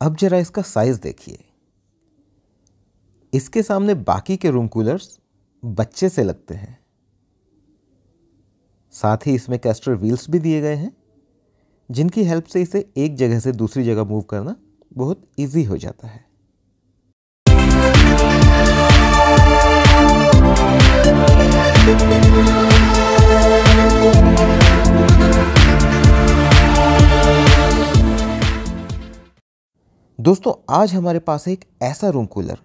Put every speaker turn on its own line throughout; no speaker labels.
अब जरा इसका साइज़ देखिए। इसके सामने बाकी के रूम कूलर्स बच्चे से लगते हैं। साथ ही इसमें कैस्टर व्हील्स भी दिए गए हैं, जिनकी हेल्प से इसे एक जगह से दूसरी जगह मूव करना बहुत इजी हो जाता है। दोस्तों, आज हमारे पास है एक ऐसा रूम कूलर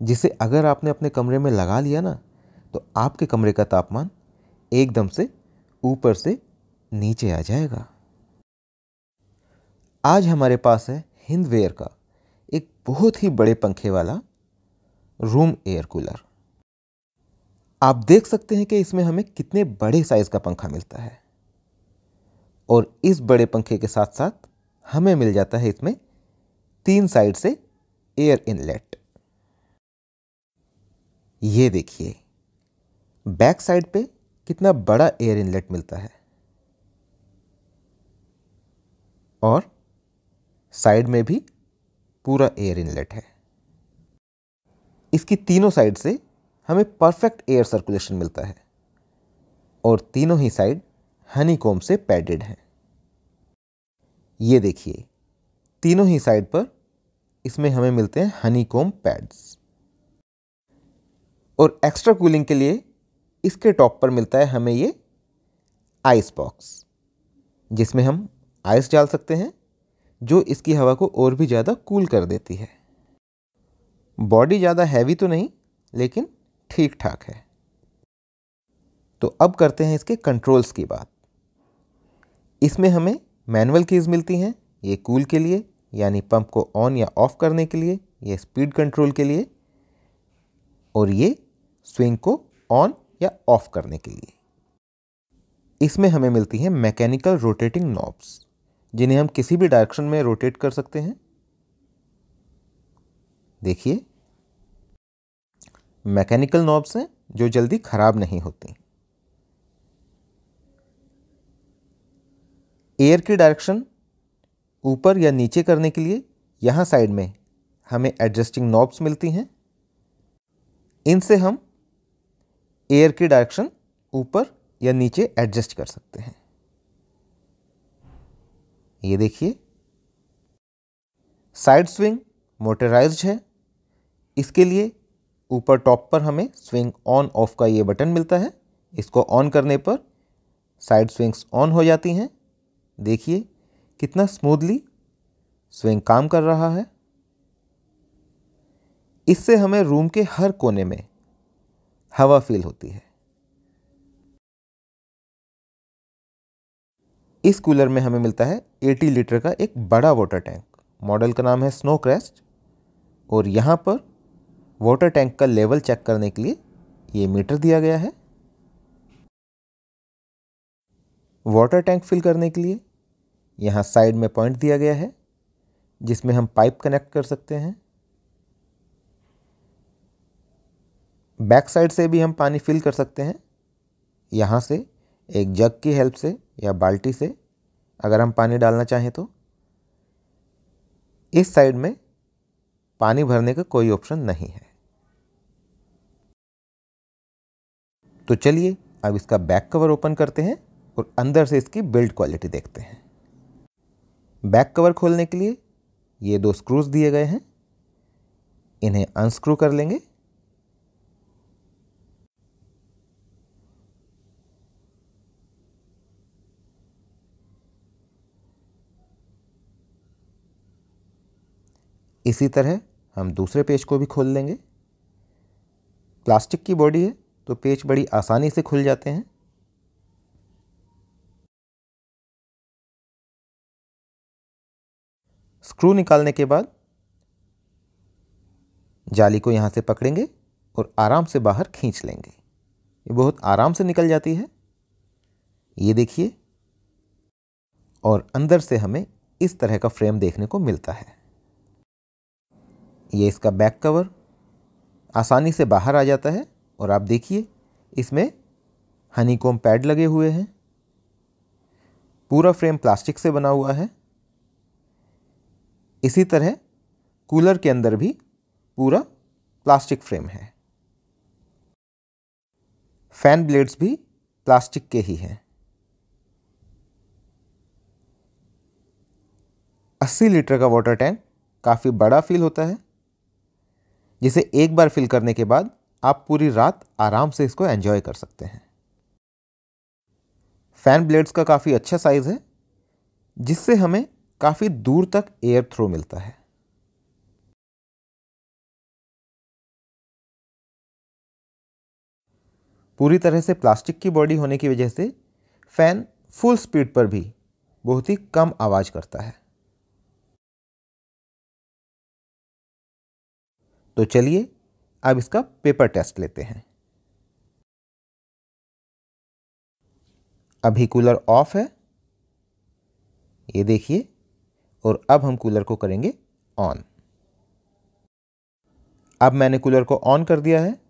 जिसे अगर आपने अपने कमरे में लगा लिया ना तो आपके कमरे का तापमान एकदम से ऊपर से नीचे आ जाएगा। आज हमारे पास है हिंदवेयर का एक बहुत ही बड़े पंखे वाला रूम एयर कूलर आप देख सकते हैं कि इसमें हमें कितने बड़े साइज़ का पंखा मिलता है। और इस बड़े पंखे के साथ साथ हमें मिल जाता है इसमें तीन साइड से एयर इनलेट। ये देखिए, बैक साइड पे कितना बड़ा एयर इनलेट मिलता है और साइड में भी पूरा एयर इनलेट है। इसकी तीनों साइड से हमें परफेक्ट एयर सर्कुलेशन मिलता है और तीनों ही साइड हनी कोम से पैडेड हैं। ये देखिए तीनों ही साइड पर इसमें हमें मिलते हैं हनी कोम पैड्स। और एक्स्ट्रा कूलिंग के लिए इसके टॉप पर मिलता है हमें ये आइस बॉक्स, जिसमें हम आइस डाल सकते हैं, जो इसकी हवा को और भी ज़्यादा कूल कर देती है। बॉडी ज़्यादा हैवी तो नहीं, लेकिन ठीक ठाक है। तो अब करते हैं इसके कंट्रोल्स की बात। इसमें हमें मैनुअल कीज़ मिलती हैं ये कूल के लिए, यानी पंप को ऑन या ऑफ़ करने के लिए, ये स्पीड कंट्रोल के लिए, और ये स्विंग को ऑन या ऑफ़ करने के लिए। इसमें हमें मिलती हैं मैकेनिकल रोटेटिंग नॉब्स, जिन्हें हम किसी भी डायरेक्शन में रोटेट कर सकते हैं। देखिए, मैकेनिकल नॉब्स हैं जो जल्दी ख़राब नहीं होती। एयर की डायरेक्शन ऊपर या नीचे करने के लिए यहाँ साइड में हमें एडजस्टिंग नॉब्स मिलती हैं। इनसे हम एयर की डायरेक्शन ऊपर या नीचे एडजस्ट कर सकते हैं। ये देखिए। साइड स्विंग मोटराइज्ड है। इसके लिए ऊपर टॉप पर हमें स्विंग ऑन ऑफ़ का ये बटन मिलता है। इसको ऑन करने पर साइड स्विंग्स ऑन हो जाती हैं। देखिए। कितना स्मूथली स्विंग काम कर रहा है? इससे हमें रूम के हर कोने में हवा फील होती है। इस कूलर में हमें मिलता है 80 लीटर का एक बड़ा वाटर टैंक मॉडल का नाम है स्नो क्रेस्ट और यहाँ पर वाटर टैंक का लेवल चेक करने के लिए ये मीटर दिया गया है। वाटर टैंक फिल करने के लिए यहाँ साइड में पॉइंट दिया गया है, जिसमें हम पाइप कनेक्ट कर सकते हैं। बैक साइड से भी हम पानी फिल कर सकते हैं। यहाँ से एक जग की हेल्प से या बाल्टी से, अगर हम पानी डालना चाहें तो। इस साइड में पानी भरने का कोई ऑप्शन नहीं है। तो चलिए, अब इसका बैक कवर ओपन करते हैं और अंदर से इसकी बिल्ड क्वालिटी देखते हैं। बैक कवर खोलने के लिए ये दो स्क्रूज दिए गए हैं। इन्हें अनस्क्रू कर लेंगे। इसी तरह हम दूसरे पेज को भी खोल लेंगे। प्लास्टिक की बॉडी है तो पेज बड़ी आसानी से खुल जाते हैं। स्क्रू निकालने के बाद जाली को यहाँ से पकड़ेंगे और आराम से बाहर खींच लेंगे। ये बहुत आराम से निकल जाती है। ये देखिए। और अंदर से हमें इस तरह का फ्रेम देखने को मिलता है। ये इसका बैक कवर आसानी से बाहर आ जाता है और आप देखिए, इसमें हनी कोम पैड लगे हुए हैं। पूरा फ्रेम प्लास्टिक से बना हुआ है। इसी तरह कूलर के अंदर भी पूरा प्लास्टिक फ्रेम है। फ़ैन ब्लेड्स भी प्लास्टिक के ही हैं। 80 लीटर का वाटर टैंक काफ़ी बड़ा फील होता है, जिसे एक बार फिल करने के बाद आप पूरी रात आराम से इसको एंजॉय कर सकते हैं। फ़ैन ब्लेड्स का काफ़ी अच्छा साइज़ है, जिससे हमें काफ़ी दूर तक एयर थ्रो मिलता है। पूरी तरह से प्लास्टिक की बॉडी होने की वजह से फ़ैन फुल स्पीड पर भी बहुत ही कम आवाज़ करता है। तो चलिए अब इसका पेपर टेस्ट लेते हैं। अभी कूलर ऑफ़ है। ये देखिए। और अब हम कूलर को करेंगे ऑन अब मैंने कूलर को ऑन कर दिया है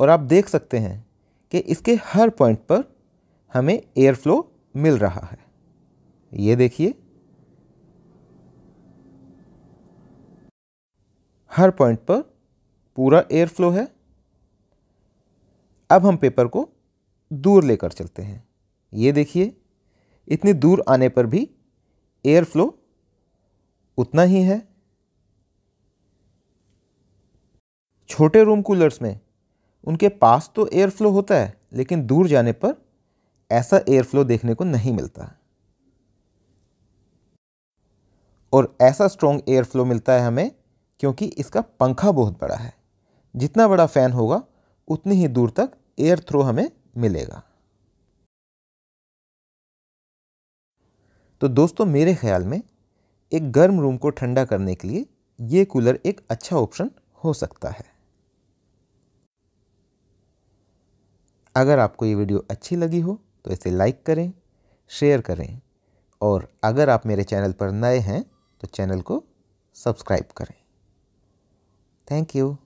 और आप देख सकते हैं कि इसके हर पॉइंट पर हमें एयर फ्लो मिल रहा है। ये देखिए। हर पॉइंट पर पूरा एयर फ्लो है। अब हम पेपर को दूर लेकर चलते हैं। ये देखिए, इतनी दूर आने पर भी एयर फ्लो उतना ही है। छोटे रूम कूलर्स में उनके पास तो एयर फ्लो होता है, लेकिन दूर जाने पर ऐसा एयर फ्लो देखने को नहीं मिलता। और ऐसा स्ट्रॉन्ग एयर फ्लो मिलता है हमें क्योंकि इसका पंखा बहुत बड़ा है। जितना बड़ा फ़ैन होगा, उतनी ही दूर तक एयर थ्रो हमें मिलेगा। तो दोस्तों, मेरे ख्याल में एक गर्म रूम को ठंडा करने के लिए ये कूलर एक अच्छा ऑप्शन हो सकता है। अगर आपको ये वीडियो अच्छी लगी हो तो इसे लाइक करें, शेयर करें और अगर आप मेरे चैनल पर नए हैं तो चैनल को सब्सक्राइब करें। Thank you.